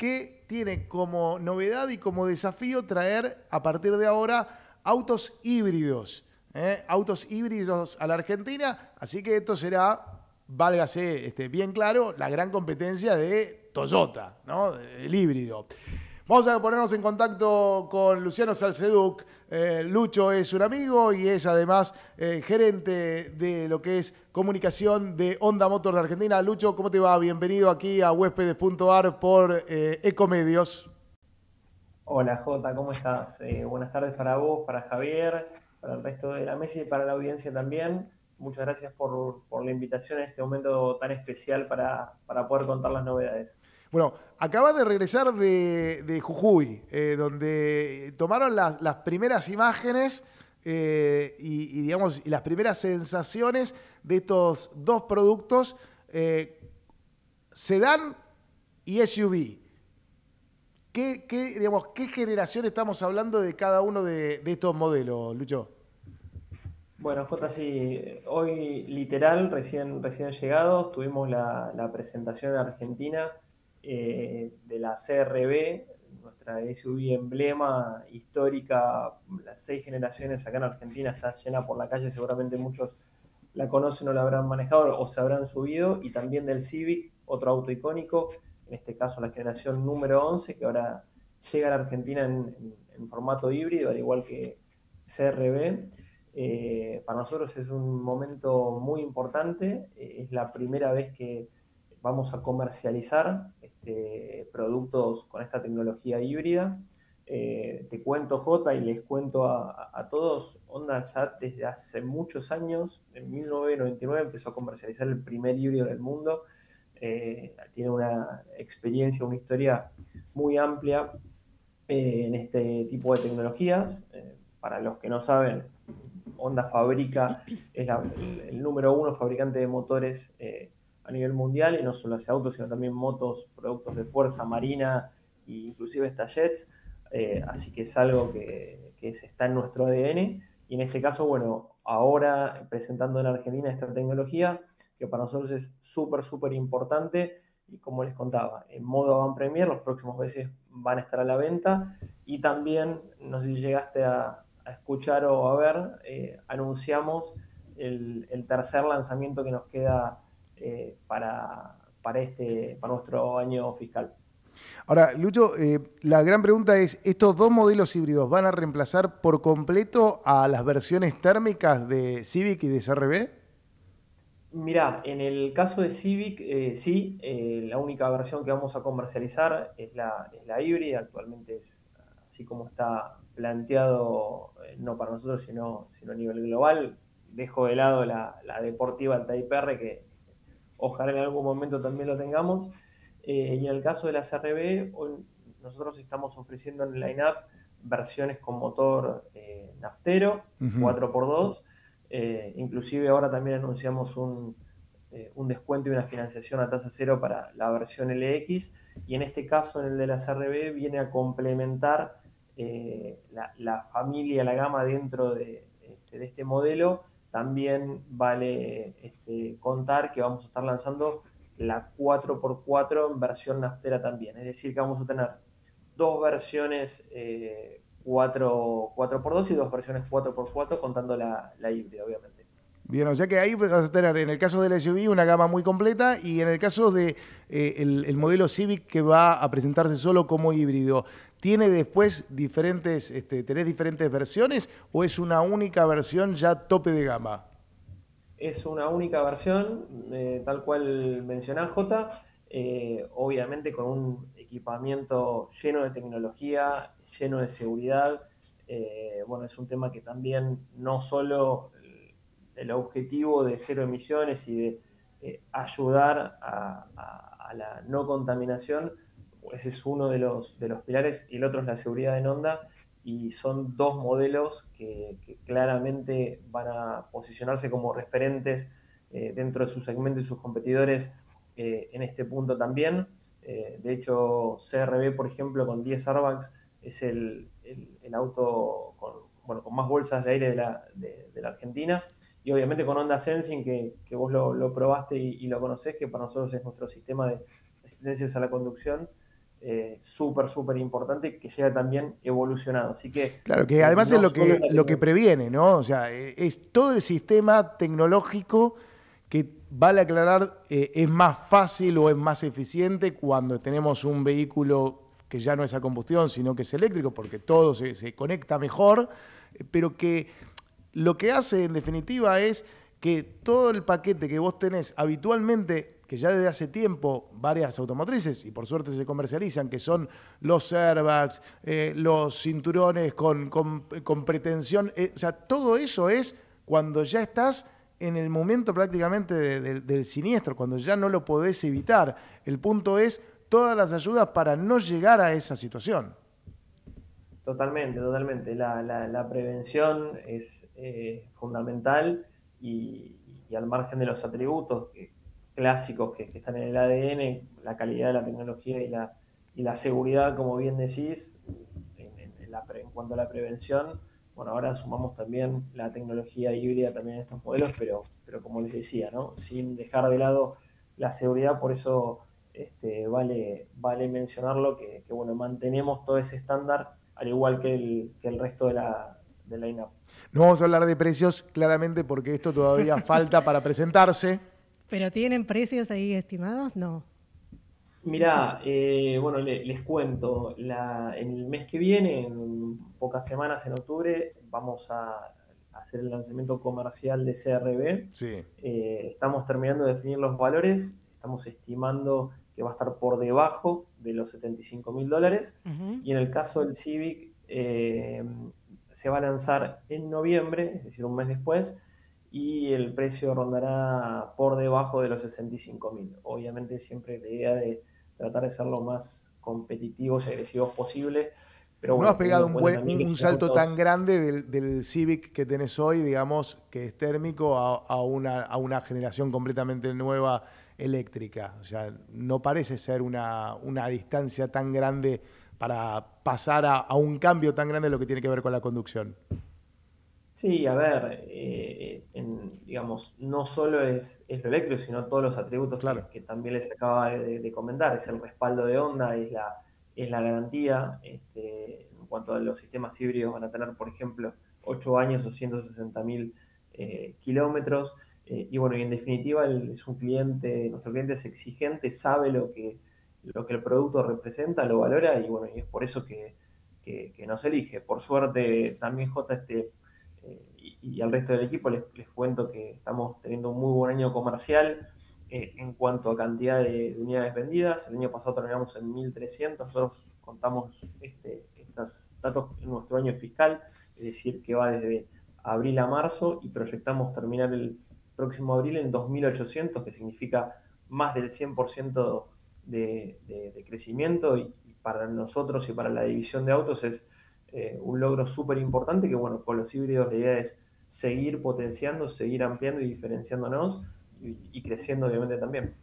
que tiene como novedad y como desafío traer a partir de ahora autos híbridos. ¿eh? Autos híbridos a la Argentina. Así que esto será, válgase este, bien claro, la gran competencia de Toyota, ¿no? El híbrido. Vamos a ponernos en contacto con Luciano Salceduc. Eh, Lucho es un amigo y es además eh, gerente de lo que es comunicación de Honda Motors de Argentina. Lucho, ¿cómo te va? Bienvenido aquí a huéspedes.ar por eh, Ecomedios. Hola Jota, ¿cómo estás? buenas tardes para vos, para Javier, para el resto de la mesa y para la audiencia también. Muchas gracias por, la invitación en este momento tan especial para poder contar las novedades. Bueno, acaba de regresar de, Jujuy, eh, donde tomaron las primeras imágenes eh, y, digamos, las primeras sensaciones de estos dos productos, eh, sedán y SUV. ¿Qué, digamos, ¿Qué generación estamos hablando de cada uno de, estos modelos, Lucho? Bueno, J, hoy literal, recién, recién llegados, tuvimos la presentación en Argentina eh, de la CRB, nuestra SUV emblema histórica, las seis generaciones acá en Argentina está llena por la calle, seguramente muchos la conocen o la habrán manejado o se habrán subido, y también del Civic, otro auto icónico, en este caso la generación número 11, que ahora llega a la Argentina en, formato híbrido, al igual que CRB. Eh, para nosotros es un momento muy importante, eh, es la primera vez que vamos a comercializar este, productos con esta tecnología híbrida. Eh, te cuento, J, y les cuento a, todos, Honda ya desde hace muchos años, en 1999 empezó a comercializar el primer híbrido del mundo. Eh, tiene una experiencia, una historia muy amplia eh, en este tipo de tecnologías. para los que no saben, Honda fabrica, es el, el, número uno fabricante de motores a nivel mundial y no solo hace autos, sino también motos, productos de fuerza marina e inclusive hasta jets. Eh, así que es algo que, está en nuestro ADN. Y en este caso, bueno, ahora presentando en Argentina esta tecnología que para nosotros es súper, súper importante. Y como les contaba, en modo Van Premier, los próximos meses van a estar a la venta. Y también, no sé si llegaste a, escuchar o a ver, eh, anunciamos el, el tercer lanzamiento que nos queda eh, para, para, este, para nuestro año fiscal. Ahora, Lucho, eh, la gran pregunta es, ¿estos dos modelos híbridos van a reemplazar por completo a las versiones térmicas de Civic y de CRB? Mirá, en el caso de Civic, eh, sí, la única versión que vamos a comercializar es la, la híbrida, actualmente es así como está planteado, no para nosotros, sino, sino a nivel global. Dejo de lado la, la deportiva, el Type R, que ojalá en algún momento también lo tengamos. Eh, y en el caso de la CRB, nosotros estamos ofreciendo en el line-up versiones con motor eh, naftero, 4x2. Eh, inclusive ahora también anunciamos un, descuento y una financiación a tasa cero para la versión LX. Y en este caso, en el de la CRB, viene a complementar la, familia, la gama dentro de, este, de este modelo también vale este, contar que vamos a estar lanzando la 4x4 en versión naftera también. Es decir, que vamos a tener dos versiones 4, x 2 y dos versiones 4x4 contando la, la híbrida, obviamente. Bien, o sea que ahí vas a tener en el caso del SUV una gama muy completa y en el caso de eh, el, modelo Civic que va a presentarse solo como híbrido, ¿tiene después diferentes, este, tenés diferentes versiones o es una única versión ya tope de gama? Es una única versión, eh, tal cual mencionás, J, eh, obviamente con un equipamiento lleno de tecnología, lleno de seguridad. bueno, es un tema que también no solo el objetivo de cero emisiones y de eh, ayudar a, la no contaminación, ese es uno de los, de los pilares y el otro es la seguridad en onda y son dos modelos que, claramente van a posicionarse como referentes eh, dentro de su segmento y sus competidores eh, en este punto también. de hecho, CRB, por ejemplo, con 10 airbags es el, auto con, bueno, con más bolsas de aire de la, de la Argentina y obviamente con Honda Sensing, que, vos lo, probaste y, lo conocés, que para nosotros es nuestro sistema de asistencias a la conducción, eh, súper, súper importante que llega también evolucionado. Así que. Claro, que además es lo que, lo que previene, ¿no? O sea, es todo el sistema tecnológico que vale aclarar, eh, es más fácil o es más eficiente cuando tenemos un vehículo que ya no es a combustión, sino que es eléctrico, porque todo se, conecta mejor, eh, pero que lo que hace en definitiva es que todo el paquete que vos tenés habitualmente, que ya desde hace tiempo varias automotrices, y por suerte se comercializan, que son los airbags, eh, los cinturones con, con, pretensión, o sea, todo eso es cuando ya estás en el momento prácticamente del siniestro, cuando ya no lo podés evitar. El punto es todas las ayudas para no llegar a esa situación. Totalmente, totalmente. La, prevención es eh, fundamental y, al margen de los atributos clásicos que, están en el ADN, la calidad de la tecnología y la, y la seguridad, como bien decís, en, en cuanto a la prevención, bueno, ahora sumamos también la tecnología híbrida también en estos modelos, pero, pero como les decía, ¿no? Sin dejar de lado la seguridad, por eso este, vale, vale mencionarlo que, bueno, mantenemos todo ese estándar al igual que el, que el resto de la, de la INAP. No vamos a hablar de precios claramente porque esto todavía falta para presentarse. ¿Pero tienen precios ahí estimados? No. Mirá, eh, bueno, les cuento, la, en el mes que viene, en pocas semanas, en octubre, vamos a hacer el lanzamiento comercial de CRB. Sí. Eh, estamos terminando de definir los valores, estamos estimando que va a estar por debajo de los 75 mil dólares. Y en el caso del Civic, eh, se va a lanzar en noviembre, es decir, un mes después, y el precio rondará por debajo de los 65 mil. Obviamente siempre la idea de tratar de ser lo más competitivos y agresivos posible. Pero no has pegado un, salto tan grande del, Civic que tenés hoy, digamos, que es térmico, a, una, a una generación completamente nueva eléctrica. O sea, no parece ser una, una distancia tan grande para pasar a, a, un cambio tan grande en lo que tiene que ver con la conducción. Sí, a ver, eh, digamos, no solo es, lo eléctrico, sino todos los atributos que, también les acaba de, comentar. Es el respaldo de onda, es la, es la garantía. Este, en cuanto a los sistemas híbridos, van a tener, por ejemplo, 8 años o 160 mil eh, kilómetros. Eh, y bueno, y en definitiva, es un cliente, nuestro cliente es exigente, sabe lo que, lo que el producto representa, lo valora, y bueno, y es por eso que, que, que nos elige. Por suerte, también J, este y, al resto del equipo les, cuento que estamos teniendo un muy buen año comercial eh, en cuanto a cantidad de, unidades vendidas. El año pasado terminamos en 1.300, nosotros contamos este, estos datos en nuestro año fiscal, es decir, que va desde abril a marzo y proyectamos terminar el próximo abril en 2.800, que significa más del 100% de, de, crecimiento y para nosotros y para la división de autos es eh, un logro súper importante que, bueno, con los híbridos la idea es seguir potenciando, seguir ampliando y diferenciándonos y, creciendo obviamente también.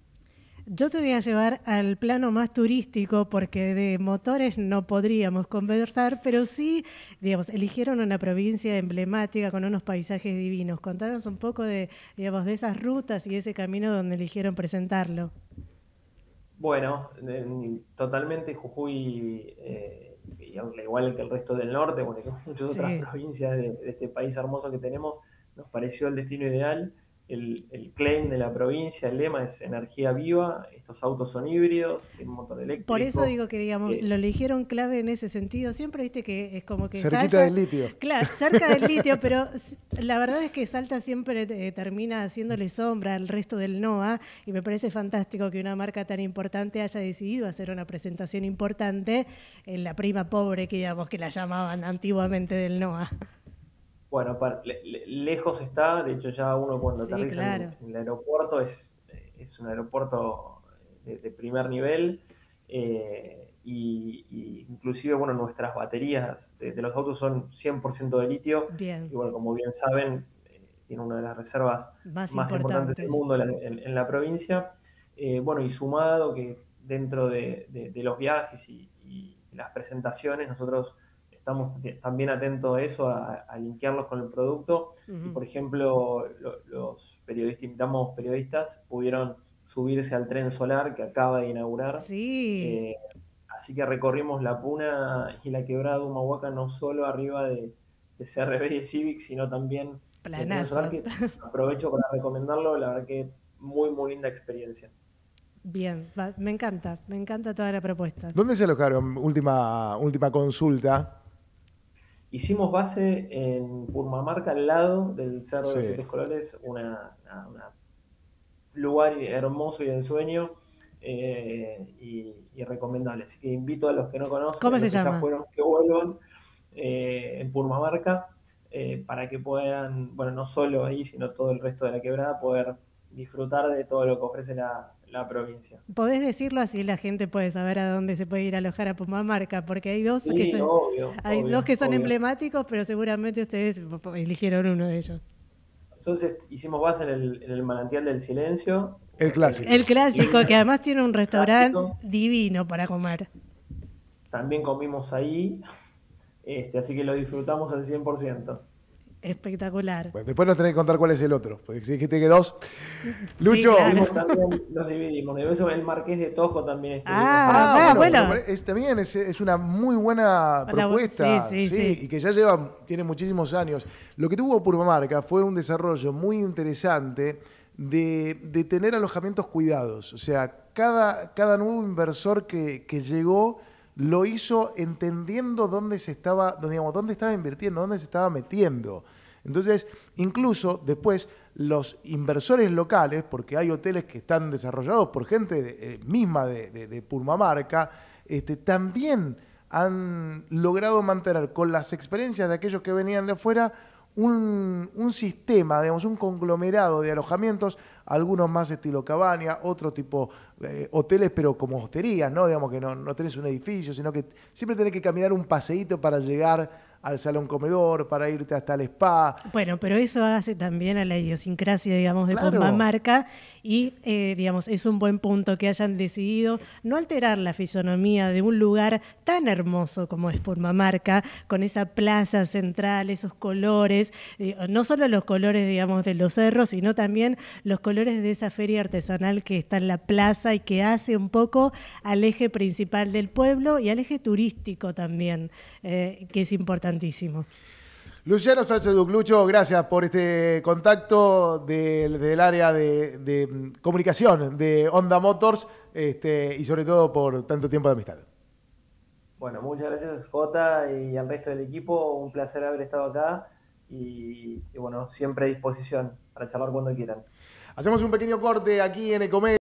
Yo te voy a llevar al plano más turístico porque de motores no podríamos conversar, pero sí, digamos, eligieron una provincia emblemática con unos paisajes divinos. Contanos un poco de, digamos, de esas rutas y ese camino donde eligieron presentarlo. Bueno, totalmente Jujuy eh, igual que el resto del norte, bueno, que muchas otras provincias de, este país hermoso que tenemos, nos pareció el destino ideal el, claim de la provincia, el lema es energía viva, estos autos son híbridos, tienen motor eléctrico. Por eso digo que, digamos, eh, lo eligieron clave en ese sentido. Siempre viste que es como que... Cerquita del litio. Claro, cerca del litio, pero la verdad es que Salta siempre eh, termina haciéndole sombra al resto del NOA y me parece fantástico que una marca tan importante haya decidido hacer una presentación importante en la prima pobre que, digamos, que la llamaban antiguamente del NOA. Bueno, lejos está, de hecho ya uno cuando aterriza en, el aeropuerto es, es un aeropuerto de, primer nivel eh, y, inclusive bueno nuestras baterías de, los autos son 100% de litio. Y bueno como bien saben eh, tiene una de las reservas más, importantes del mundo en, la provincia. Eh, bueno y sumado que dentro de, los viajes y, y las presentaciones nosotros estamos también atentos a eso, a, a linkearlos con el producto. por ejemplo, los periodistas, invitamos periodistas, pudieron subirse al tren solar que acaba de inaugurar. Sí. Eh, así que recorrimos la Puna y la quebrada de Humahuaca no solo arriba de, de CRB y Civic, sino también Planazo. que aprovecho para recomendarlo, la verdad que muy, muy linda experiencia. Bien, va- me encanta, me encanta toda la propuesta. ¿Dónde se alojaron? Última, última consulta. Hicimos base en Purmamarca, al lado del Cerro de los. Siete Colores, una lugar hermoso y de ensueño eh, y, y recomendable. Así que invito a los que no conocen, ¿Cómo a se los que llama? ya fueron, que vuelvan eh, en Purmamarca eh, para que puedan, bueno, no solo ahí, sino todo el resto de la quebrada, poder disfrutar de todo lo que ofrece la, la provincia. Podés decirlo así la gente puede saber a dónde se puede ir a alojar a Pumamarca, porque hay dos que son, obvio, hay obvio, dos que son obvio. emblemáticos, pero seguramente ustedes eligieron uno de ellos. Entonces hicimos base en el, en el manantial del silencio. El clásico. El clásico, que además tiene un restaurante divino para comer. También comimos ahí, este, así que lo disfrutamos al 100%. Espectacular. Bueno, después nos tenés que contar cuál es el otro. Porque si dijiste que dos. Lucho. claro. Dimos también los dividimos. De eso el Marqués de Tojo también estuvimos. Ah, Ah, bueno. bueno, es, también es, es una muy buena propuesta. sí, sí, sí. Y que ya lleva, tiene muchísimos años. Lo que tuvo Purmamarca fue un desarrollo muy interesante de, de tener alojamientos cuidados. O sea, cada, cada nuevo inversor que, que llegó lo hizo entendiendo dónde se estaba, digamos, dónde estaba invirtiendo, dónde se estaba metiendo. Entonces, incluso después los inversores locales, porque hay hoteles que están desarrollados por gente eh, misma de, de- de Purmamarca, este, también han logrado mantener con las experiencias de aquellos que venían de afuera un, un sistema, digamos, un conglomerado de alojamientos, algunos más estilo cabaña, otro tipo eh, hoteles, pero como hosterías, ¿no? Digamos que no, no tenés un edificio, sino que siempre tenés que caminar un paseíto para llegar al salón comedor, para irte hasta el spa. Bueno, pero eso hace también a la idiosincrasia, digamos, de Claro. Purmamarca y, eh, digamos, es un buen punto que hayan decidido no alterar la fisonomía de un lugar tan hermoso como es Purmamarca, con esa plaza central, esos colores, eh, no solo los colores, digamos, de los cerros, sino también los colores de esa feria artesanal que está en la plaza y que hace un poco al eje principal del pueblo y al eje turístico también, eh, que es importantísimo. Luciano Salceduc, Lucho, gracias por este contacto del, del área de, de, mm, comunicación de Honda Motors este, y sobre todo por tanto tiempo de amistad. Bueno, muchas gracias Jota y al resto del equipo. Un placer haber estado acá y, y bueno, siempre a disposición para charlar cuando quieran. Hacemos un pequeño corte aquí en Ecomedia.